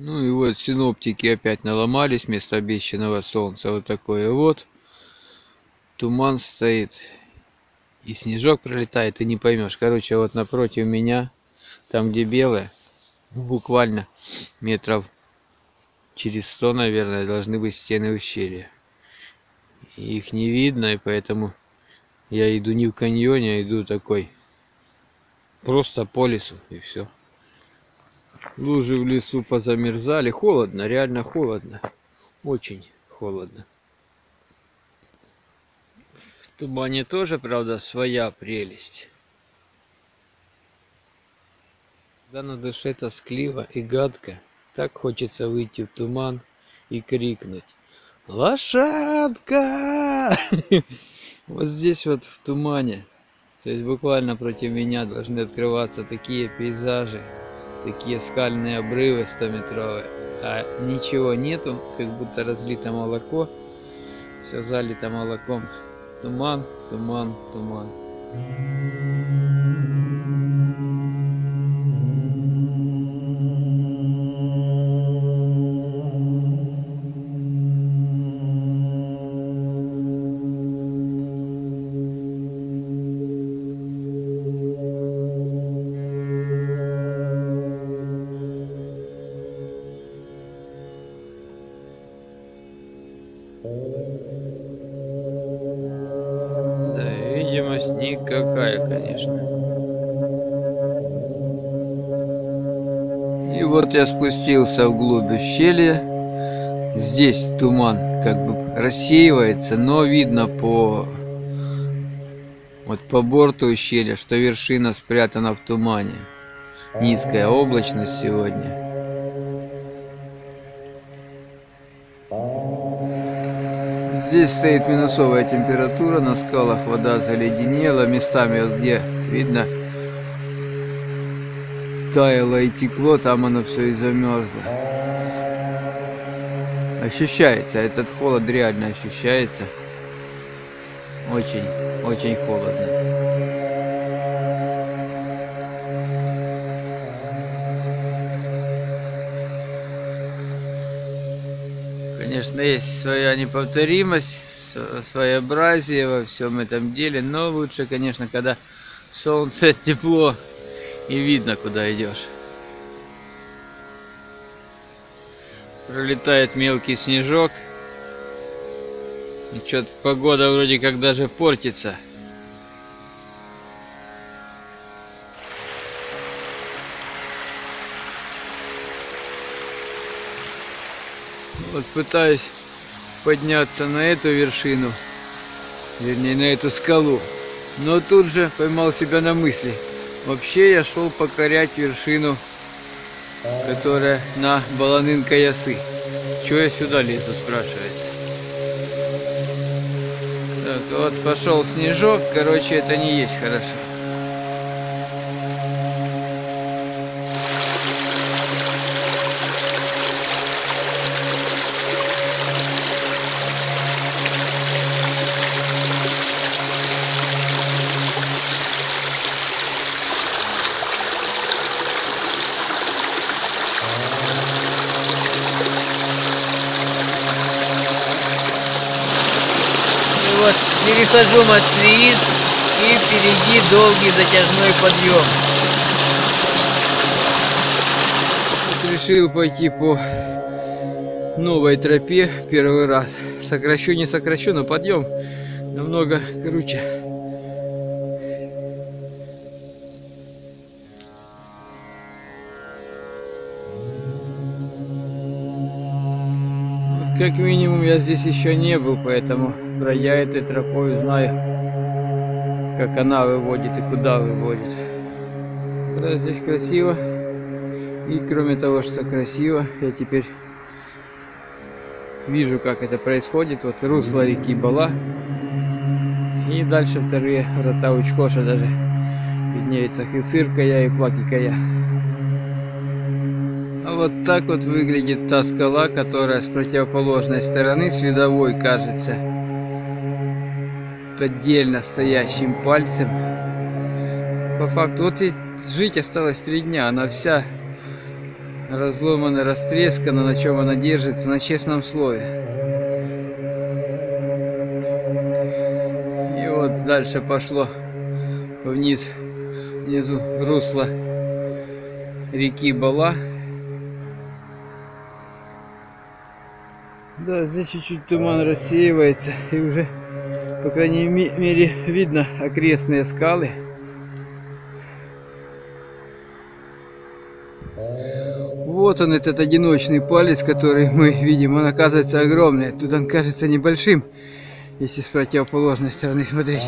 Ну и вот синоптики опять наломались вместо обещанного солнца. Вот такое вот. Туман стоит. И снежок пролетает, и не поймешь. Короче, вот напротив меня, там где белое, буквально метров через сто, наверное, должны быть стены ущелья. Их не видно, и поэтому я иду не в каньоне, а иду такой просто по лесу, и все. Лужи в лесу позамерзали. Холодно, реально холодно. Очень холодно. В тумане тоже, правда, своя прелесть. Да на душе тоскливо и гадко. Так хочется выйти в туман и крикнуть. Лошадка! Вот здесь вот в тумане. То есть буквально против меня должны открываться такие пейзажи такие скальные обрывы 100-метровые, а ничего нету, как будто разлито молоко, все залито молоком. Туман, туман, туман. Конечно. И вот я спустился вглубь ущелья. Здесь туман как бы рассеивается, но видно по вот по борту ущелья, что вершина спрятана в тумане. Низкая облачность сегодня. Здесь стоит минусовая температура, на скалах вода заледенела, местами вот где видно таяло и текло, там оно все и замерзло. Ощущается, этот холод реально ощущается. Очень, очень холодно. Конечно, есть своя неповторимость, своеобразие во всем этом деле, но лучше, конечно, когда солнце, тепло и видно, куда идешь. Пролетает мелкий снежок. И что-то погода вроде как даже портится. Вот пытаюсь подняться на эту вершину, вернее на эту скалу. Но тут же поймал себя на мысли. Вообще я шел покорять вершину, которая на Баланын-Каясы. Чего я сюда лезу, спрашивается. Так, вот пошел снежок, короче, это не есть хорошо. Перехожу Москвиит и впереди долгий затяжной подъем. Вот решил пойти по новой тропе первый раз. Сокращу, не сокращу, но подъем намного круче. Как минимум я здесь еще не был, поэтому пройдя этой тропой знаю, как она выводит и куда выводит. Да, здесь красиво. И кроме того, что красиво, я теперь вижу, как это происходит. Вот русло реки Бала. И дальше вторые врата Учкоша даже виднеются Хисыркая и Плакикая. А вот так вот выглядит та скала, которая с противоположной стороны, с видовой, кажется, поддельно стоящим пальцем. По факту, вот и жить осталось три дня, она вся разломана, растрескана, на чем она держится, на честном слое. И вот дальше пошло вниз, внизу русло реки Бала. Да, здесь чуть-чуть туман рассеивается и уже, по крайней мере, видно окрестные скалы. Вот он, этот одиночный палец, который мы видим. Он оказывается огромный. Тут он кажется небольшим, если с противоположной стороны смотреть.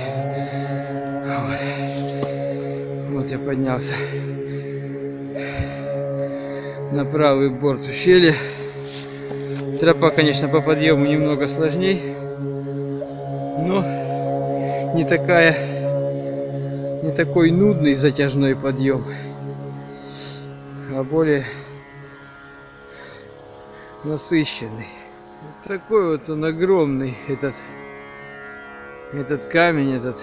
Вот, вот я поднялся на правый борт ущелья. Тропа, конечно, по подъему немного сложней, но не такая, не такой нудный затяжной подъем, а более насыщенный. Вот такой вот он огромный, этот, этот камень, этот,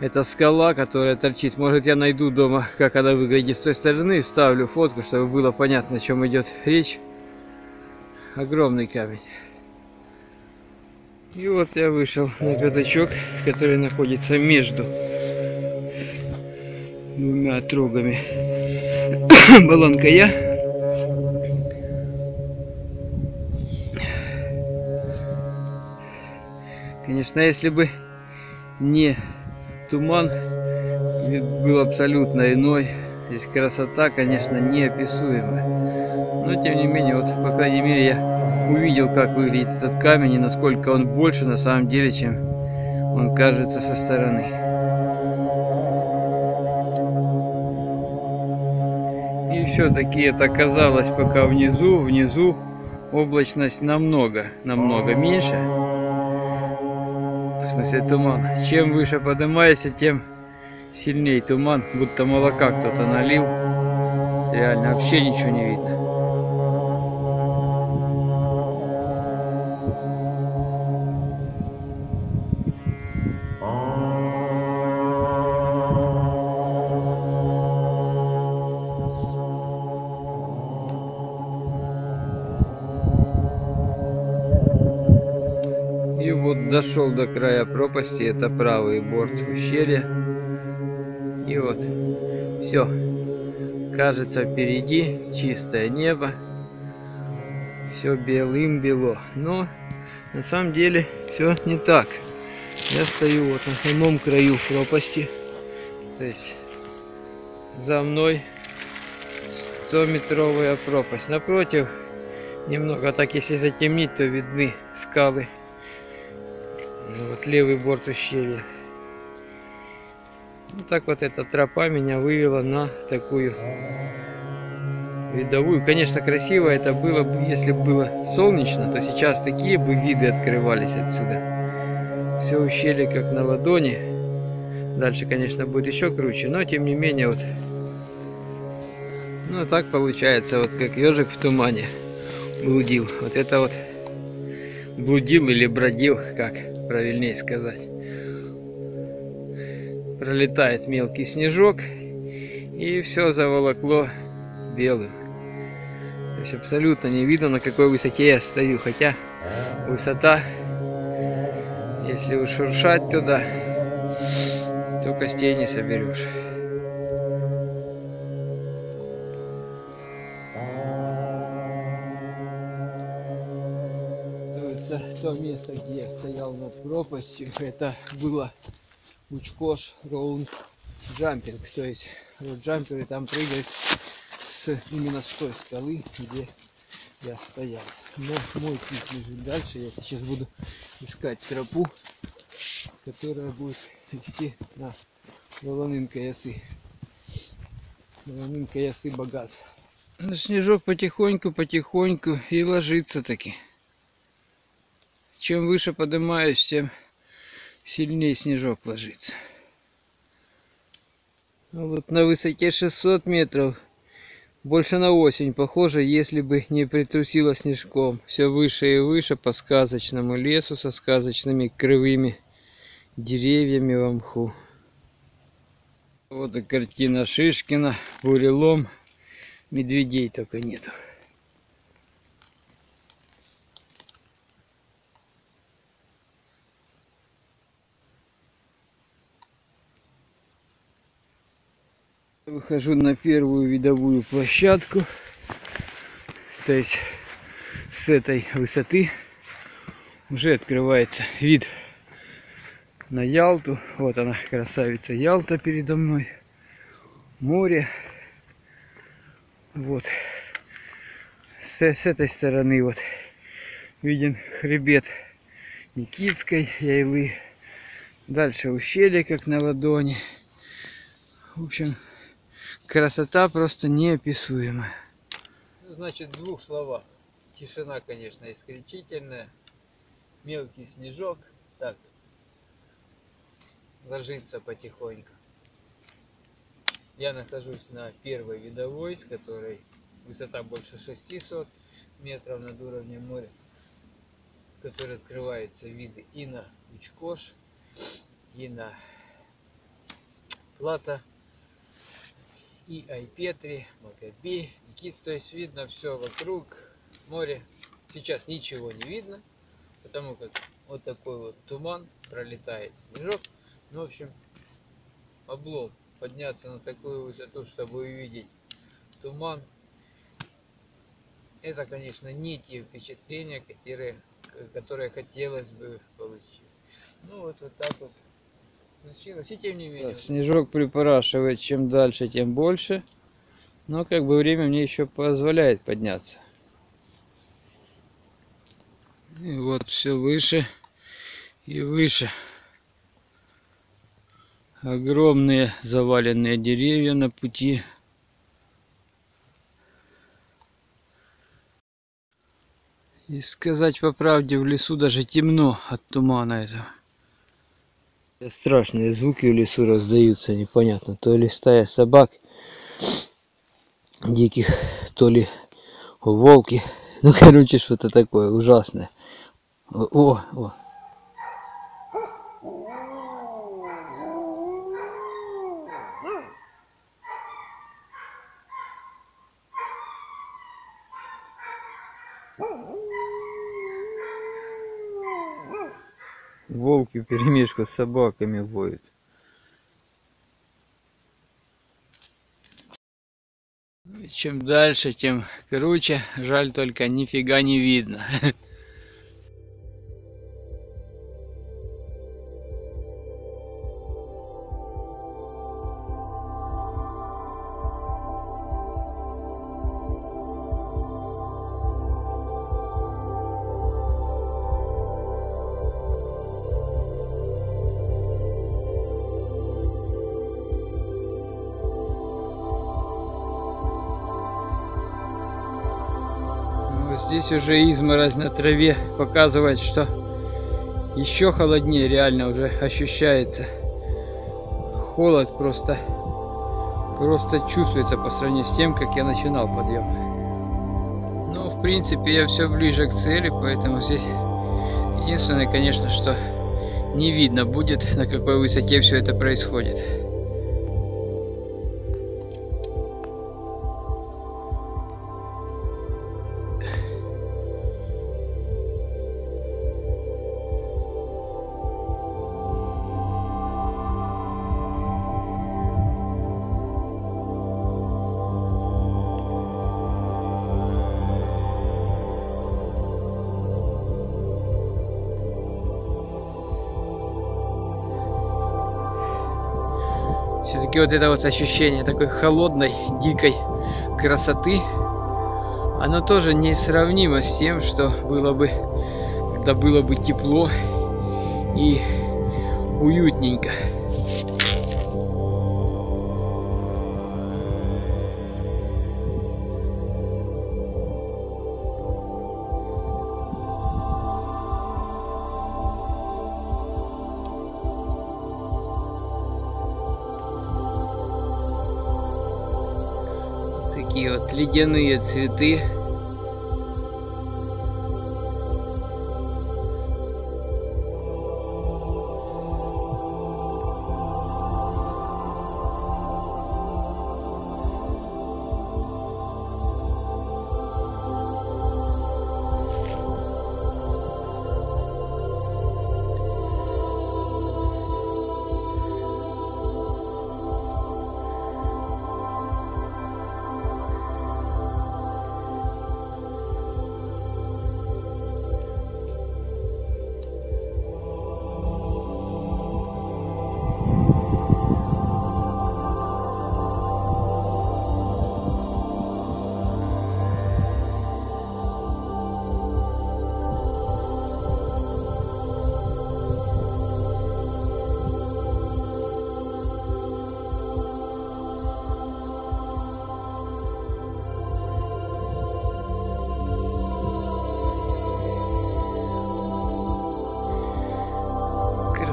эта скала, которая торчит. Может я найду дома, как она выглядит с той стороны, вставлю фотку, чтобы было понятно, о чем идет речь. Огромный камень. И вот я вышел на пятачок, который находится между двумя трогами. Баланка я Конечно, если бы не туман, вид был абсолютно иной. Здесь красота, конечно, неописуемая. Но, тем не менее, вот, по крайней мере, я увидел, как выглядит этот камень и насколько он больше на самом деле, чем он кажется со стороны. И все-таки это казалось пока внизу, внизу облачность намного, намного меньше. В смысле туман. Чем выше поднимаешься, тем сильнее туман, будто молока кто-то налил. Реально вообще ничего не видно. Дошел до края пропасти, это правый борт ущелья. И вот, все, кажется впереди чистое небо, все белым-бело. Но на самом деле все не так. Я стою вот на самом краю пропасти, то есть за мной 100-метровая пропасть. Напротив, немного так, если затемнить, то видны скалы ну, вот левый борт ущелья. Вот так вот эта тропа меня вывела на такую видовую. Конечно, красиво это было бы, если бы было солнечно, то сейчас такие бы виды открывались отсюда. Все ущелье как на ладони. Дальше, конечно, будет еще круче, но тем не менее вот. Ну так получается, вот как ежик в тумане блудил. Вот это вот блудил или бродил, как правильнее сказать. Пролетает мелкий снежок, и все заволокло белым. То есть абсолютно не видно, на какой высоте я стою. Хотя высота, если уж шуршать туда, то костей не соберешь. То место, где я стоял над пропастью, это было Учкош Роунд Джампинг. То есть вот джамперы там прыгают с, именно с той скалы, где я стоял. Но мой путь лежит дальше. Я сейчас буду искать тропу, которая будет вести на Волонынка Ясы. Волонынка Ясы богат. Снежок потихоньку, потихоньку и ложится таки чем выше поднимаюсь, тем сильнее снежок ложится. А вот на высоте 600 метров, больше на осень похоже, если бы не притрусило снежком. Все выше и выше по сказочному лесу со сказочными кривыми деревьями в мху. Вот и картина Шишкина, бурелом, медведей только нету. Выхожу на первую видовую площадку. То есть с этой высоты уже открывается вид на Ялту. Вот она, красавица Ялта передо мной. Море. Вот. С, с этой стороны вот виден хребет Никитской Яйлы. Дальше ущелье, как на ладони. В общем, красота просто неописуемая. Значит, в двух словах. Тишина, конечно, исключительная. Мелкий снежок. Так, ложится потихоньку. Я нахожусь на первой видовой, с которой высота больше 600 метров над уровнем моря, с которой открываются виды и на Учкош, и на Плата, и Айпетри, Макаби, Никит. То есть видно все вокруг, море. Сейчас ничего не видно, потому как вот такой вот туман, пролетает снежок. Ну, в общем, облом. Подняться на такую высоту, чтобы увидеть туман. Это, конечно, не те впечатления, которые, которые хотелось бы получить. Ну, вот, вот так вот тем не менее. снежок припорашивает. Чем дальше, тем больше. Но как бы время мне еще позволяет подняться. И вот все выше и выше. Огромные заваленные деревья на пути. И сказать по правде, в лесу даже темно от тумана этого. Страшные звуки в лесу раздаются, непонятно. То ли стая собак диких, то ли волки. Ну, короче, что-то такое ужасное. О, о, Волки в перемешку с собаками воют. Чем дальше, тем круче. Жаль только нифига не видно. Здесь уже изморозь на траве показывает, что еще холоднее реально уже ощущается. Холод просто, просто чувствуется по сравнению с тем, как я начинал подъем. Ну, в принципе, я все ближе к цели, поэтому здесь единственное, конечно, что не видно будет, на какой высоте все это происходит. Все-таки вот это вот ощущение такой холодной, дикой красоты, оно тоже несравнимо с тем, что было бы, когда было бы тепло и уютненько. Ледяные цветы.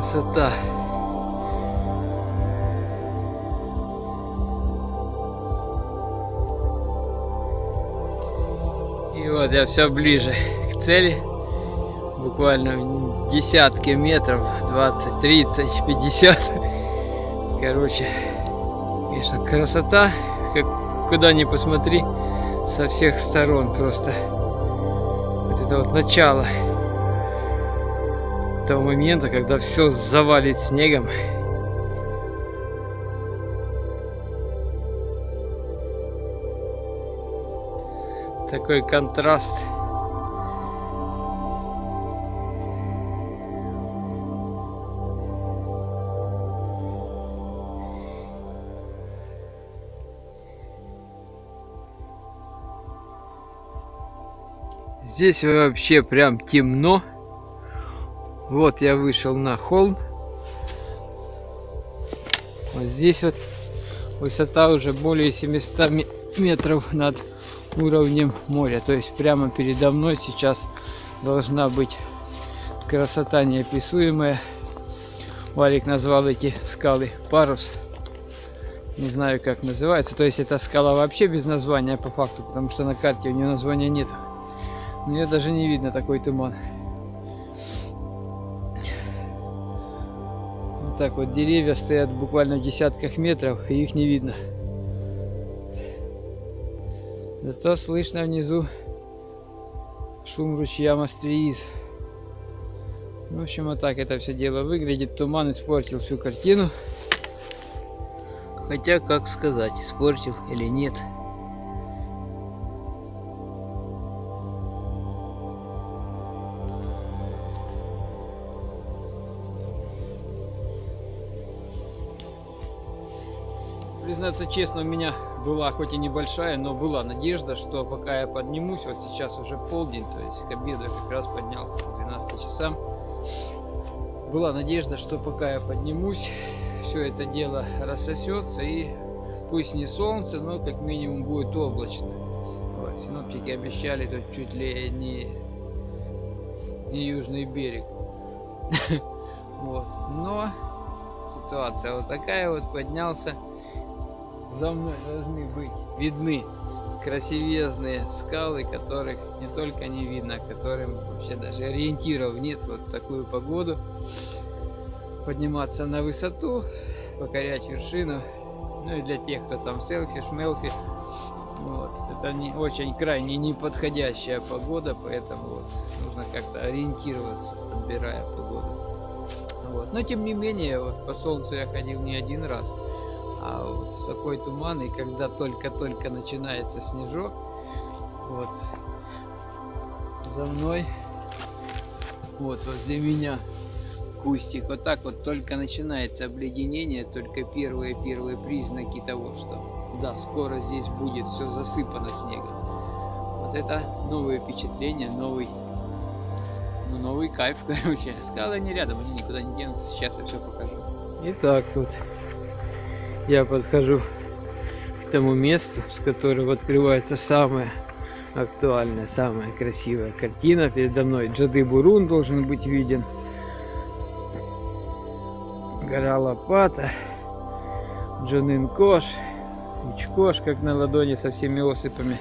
Красота. И вот я все ближе к цели. Буквально десятки метров, 20, 30, 50. Короче, конечно, красота, как, куда ни посмотри, со всех сторон просто. Вот это вот начало того момента, когда все завалит снегом. Такой контраст. Здесь вообще прям темно. Вот я вышел на холм. Вот здесь вот высота уже более 700 метров над уровнем моря. То есть прямо передо мной сейчас должна быть красота неописуемая. Валик назвал эти скалы парус. Не знаю, как называется. То есть эта скала вообще без названия по факту, потому что на карте у нее названия нет. Мне даже не видно такой туман. Так вот деревья стоят буквально в десятках метров, и их не видно. Зато слышно внизу шум ручья Мастриис. В общем, вот так это все дело выглядит. Туман испортил всю картину. Хотя, как сказать, испортил или нет. Признаться честно, у меня была хоть и небольшая, но была надежда, что пока я поднимусь, вот сейчас уже полдень, то есть к обеду я как раз поднялся к 12 часам. Была надежда, что пока я поднимусь, все это дело рассосется и пусть не солнце, но как минимум будет облачно. Вот, синоптики обещали тут чуть ли не, не южный берег. Вот. Но ситуация вот такая вот, поднялся за мной должны быть видны красивезные скалы, которых не только не видно, а которым вообще даже ориентиров нет вот такую погоду. Подниматься на высоту, покорять вершину. Ну и для тех, кто там селфи, шмелфи. Вот. Это не очень крайне неподходящая погода, поэтому вот нужно как-то ориентироваться, подбирая погоду. Вот. Но тем не менее, вот по солнцу я ходил не один раз. А вот в такой туман, и когда только-только начинается снежок, вот за мной, вот возле меня кустик, вот так вот только начинается обледенение, только первые-первые признаки того, что да, скоро здесь будет все засыпано снегом. Вот это новые впечатления, новый ну, новый кайф, короче. Скалы не рядом, они никуда не денутся. Сейчас я все покажу. Итак, вот я подхожу к тому месту, с которого открывается самая актуальная, самая красивая картина. Передо мной Джады Бурун должен быть виден. Гора Лопата, Джанин Кош, Учкош, как на ладони со всеми осыпами.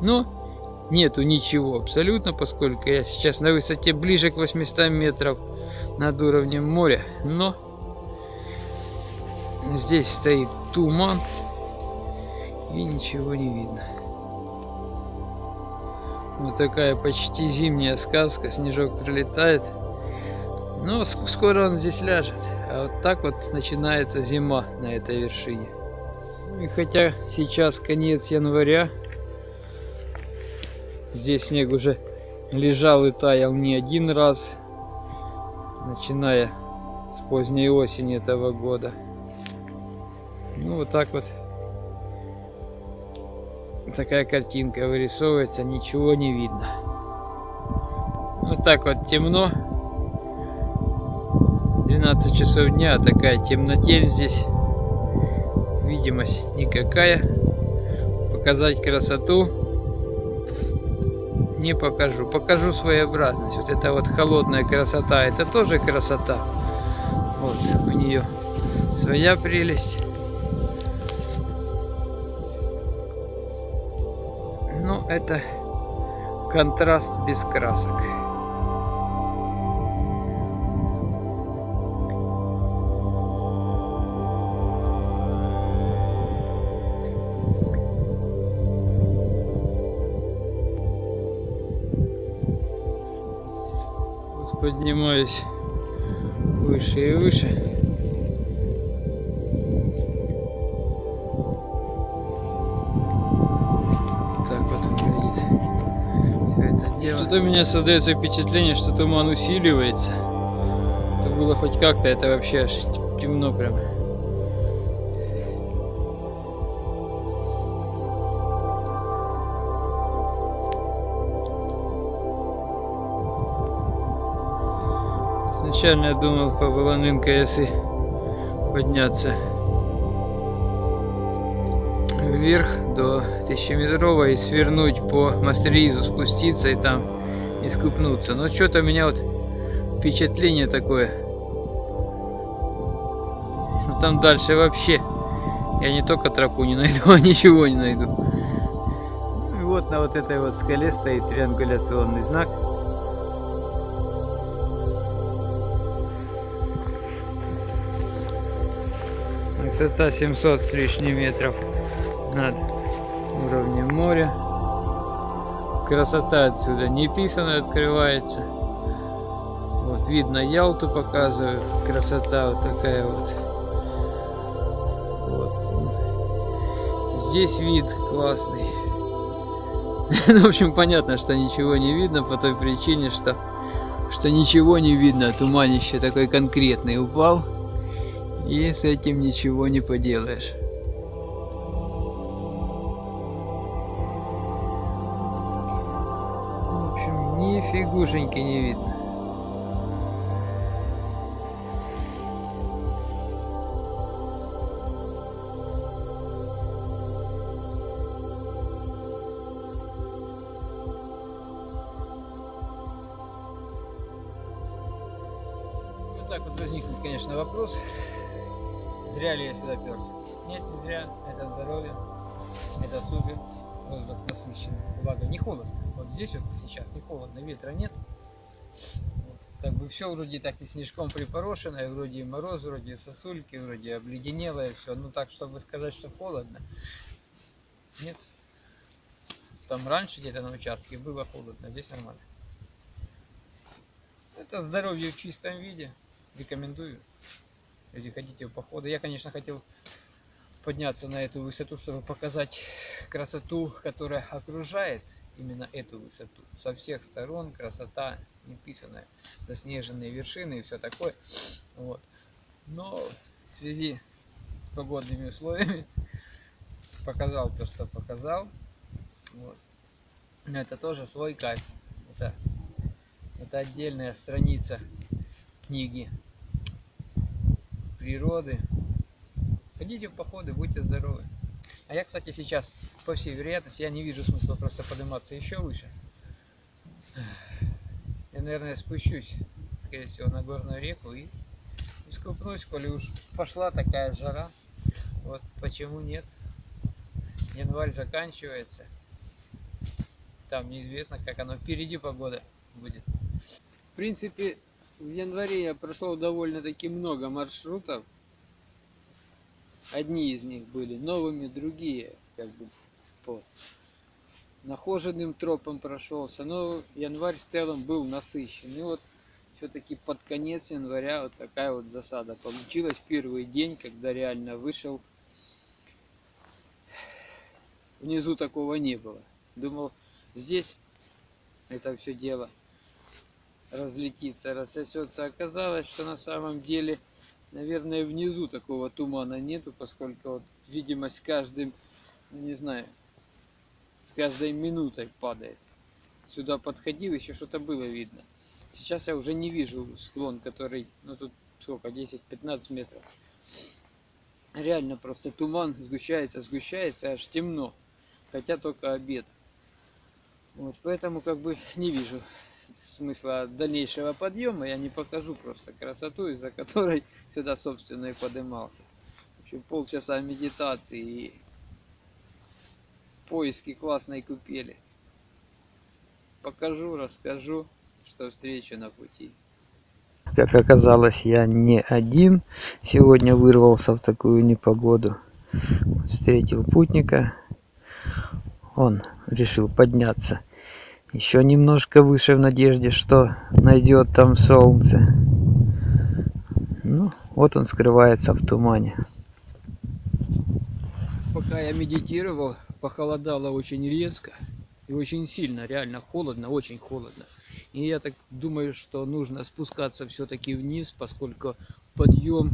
Но нету ничего абсолютно, поскольку я сейчас на высоте ближе к 800 метров над уровнем моря. Но Здесь стоит туман и ничего не видно. Вот такая почти зимняя сказка. Снежок прилетает. Но скоро он здесь ляжет. А вот так вот начинается зима на этой вершине. И хотя сейчас конец января, здесь снег уже лежал и таял не один раз, начиная с поздней осени этого года. Ну вот так вот такая картинка вырисовывается, ничего не видно. Вот так вот темно. 12 часов дня, такая темнотель здесь. Видимость никакая. Показать красоту не покажу. Покажу своеобразность. Вот эта вот холодная красота, это тоже красота. Вот у нее своя прелесть. Это контраст без красок. поднимаюсь выше и выше. Что-то у меня создается впечатление, что туман усиливается. Это было хоть как-то, это вообще аж темно прям. Изначально я думал по Волонынка, если подняться вверх до тысячеметровой и свернуть по Мастеризу, спуститься и там искупнуться. Но что-то у меня вот впечатление такое. Ну там дальше вообще я не только тропу не найду, а ничего не найду. И вот на вот этой вот скале стоит триангуляционный знак. Высота 700 с лишним метров над уровнем моря. Красота отсюда неписанная открывается. Вот видно Ялту показывают. Красота вот такая вот. вот. Здесь вид классный. Ну, в общем, понятно, что ничего не видно по той причине, что, что ничего не видно. Туманище такой конкретный упал. И с этим ничего не поделаешь. В общем, ни фигушеньки не видно. Ветра нет. Вот. Как бы все вроде так и снежком припорошено. И вроде и мороз, вроде и сосульки, вроде обледенелое все. Ну так, чтобы сказать, что холодно. Нет. Там раньше где-то на участке было холодно. А здесь нормально. Это здоровье в чистом виде. Рекомендую или хотите в походы. Я, конечно, хотел подняться на эту высоту, чтобы показать красоту, которая окружает именно эту высоту. Со всех сторон красота неписанная, заснеженные вершины и все такое. Вот. Но в связи с погодными условиями показал то, что показал. Вот. Но это тоже свой кайф. Это, это отдельная страница книги природы. Ходите в походы, будьте здоровы. А я, кстати, сейчас, по всей вероятности, я не вижу смысла просто подниматься еще выше. Я, наверное, спущусь, скорее всего, на горную реку и искупнусь, коли уж пошла такая жара. Вот почему нет. Январь заканчивается. Там неизвестно, как оно впереди погода будет. В принципе, в январе я прошел довольно-таки много маршрутов. Одни из них были новыми, другие как бы по нахоженным тропам прошелся. Но январь в целом был насыщен. И вот все-таки под конец января вот такая вот засада получилась. Первый день, когда реально вышел. Внизу такого не было. Думал, здесь это все дело разлетится, рассосется. Оказалось, что на самом деле, наверное, внизу такого тумана нету, поскольку вот видимость каждым, не знаю, с каждой минутой падает. Сюда подходил, еще что-то было видно. Сейчас я уже не вижу склон, который, ну тут сколько, 10-15 метров. Реально просто туман сгущается, сгущается, аж темно. Хотя только обед. Вот, поэтому как бы не вижу смысла дальнейшего подъема, я не покажу просто красоту, из-за которой сюда, собственно, и подымался. В общем, полчаса медитации и поиски классной купели. Покажу, расскажу, что встречу на пути. Как оказалось, я не один. Сегодня вырвался в такую непогоду. Встретил путника. Он решил подняться еще немножко выше в надежде, что найдет там солнце. Ну, вот он скрывается в тумане. Пока я медитировал, похолодало очень резко и очень сильно, реально холодно, очень холодно. И я так думаю, что нужно спускаться все-таки вниз, поскольку подъем,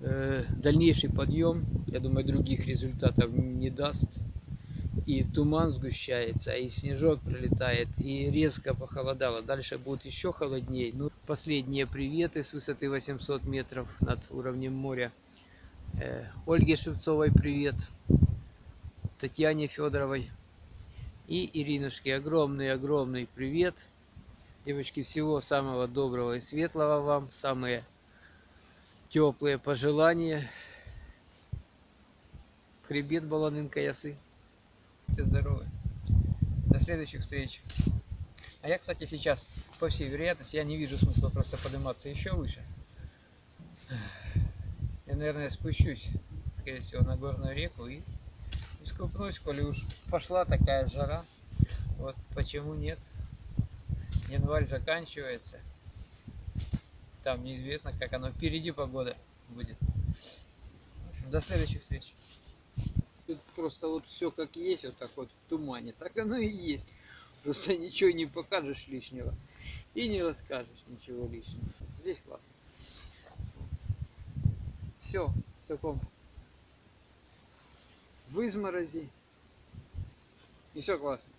э, дальнейший подъем, я думаю, других результатов не даст и туман сгущается, и снежок прилетает, и резко похолодало. Дальше будет еще холоднее. Ну, последние приветы с высоты 800 метров над уровнем моря. Э, Ольге Шевцовой привет, Татьяне Федоровой и Иринушке огромный-огромный привет. Девочки, всего самого доброго и светлого вам, самые теплые пожелания. Хребет баланынка ясы. Будьте здоровы. До следующих встреч. А я, кстати, сейчас, по всей вероятности, я не вижу смысла просто подниматься еще выше. Я, наверное, спущусь, скорее всего, на горную реку и искупнусь, коли уж пошла такая жара. Вот почему нет. Январь заканчивается. Там неизвестно, как оно впереди погода будет. В общем, до следующих встреч. Просто вот все как есть, вот так вот в тумане, так оно и есть. Просто ничего не покажешь лишнего и не расскажешь ничего лишнего. Здесь классно. Все в таком в изморози. И все классно.